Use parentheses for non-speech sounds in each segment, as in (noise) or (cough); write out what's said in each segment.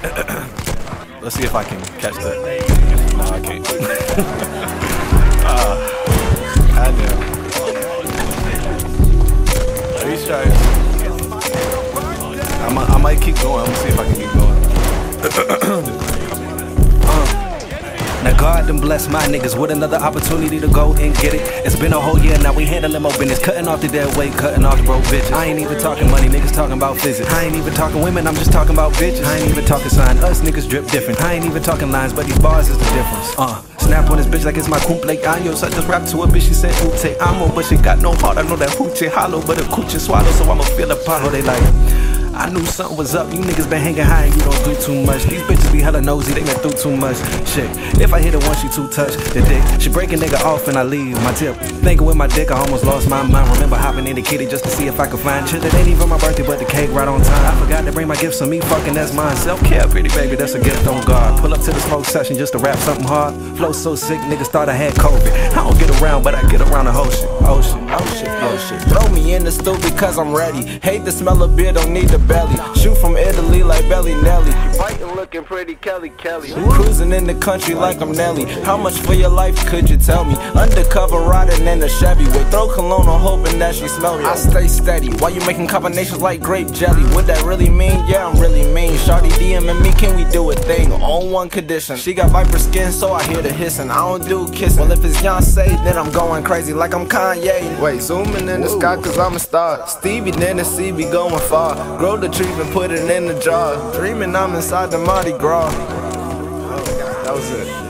(coughs) Let's see if I can catch that. No, I can't. uh, (laughs) I know. Three strikes. I might, I might keep going. I'm gonna see if I can keep going. (coughs) Now God done bless my niggas with another opportunity to go and get it. It's been a whole year now, we handling more business. Cutting off the dead weight, cutting off the broke bitches. I ain't even talking money, niggas talking about physics. I ain't even talking women, I'm just talking about bitches. I ain't even talking sign, us niggas drip different. I ain't even talking lines, but these bars is the difference. Uh, snap on this bitch like it's my cumpleaños. I just rap to a bitch, she said ute amo, but she got no heart. I know that hoochie hollow, but a coochie swallow, so I'ma feel a pothole. They like. I knew something was up. You niggas been hanging high and you don't do too much. These bitches be hella nosy, they been through too much. Shit, if I hit her once, she too touch the dick. She break a nigga off and I leave my tip. Thinking with my dick, I almost lost my mind. Remember hopping in the kitty just to see if I could find shit that ain't even my birthday, but the cake right on time. I forgot to bring my gifts, so me fucking that's mine. Self care, pretty baby, that's a gift on God. Pull up to the smoke session just to rap something hard. Flow so sick, niggas thought I had COVID. I don't get around, but I get around the whole shit. Oh shit, oh shit, oh shit. Throw me in the stool because I'm ready. Hate the smell of beer, don't need the belly. Shoot from Italy like Belly Nelly. Fighting looking pretty Kelly Kelly. Cruising in the country like I'm Nelly. How much for your life could you tell me? Undercover riding in a Chevy with throw cologne on hoping that she smell me. I stay steady. Why you making combinations like grape jelly? What that really mean? Yeah, I'm really mean. Shawty DMing me, can we do a thing? On one condition. She got viper skin, so I hear the hissing. I don't do kissing. Well, if it's Beyonce, then I'm going crazy like I'm Kanye. Wait, zooming in the sky cause I'm a star. Stevie Tennessee be going far. Grow the tree and put it in the jar. Dreaming I'm inside the Mardi Gras. That was it.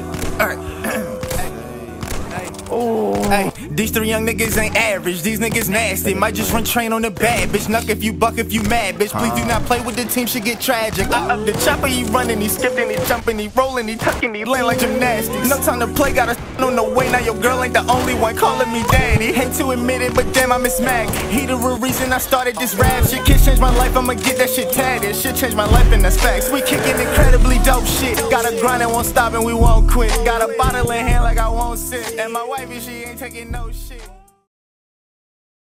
Hey, these three young niggas ain't average. These niggas nasty. Might just run train on the bad bitch. Nuck if you buck if you mad, bitch. Please do not play with the team, should get tragic. Uh, the chopper, he running, he skipping, he jumping, he rolling, he tucking, he laying like gymnastics. No time to play, got a (laughs) on the way. Now your girl ain't the only one calling me daddy. Hate to admit it, but damn, I miss Mac. He the real reason I started this rap shit. Kids changed my life, I'ma get that shit tatted. Shit changed my life, and that's facts. We kicking incredibly dope shit. Got a grind and won't stop, and we won't quit. Got a bottle in hand like I won't sit. And my wifey, she ain't taking no shit.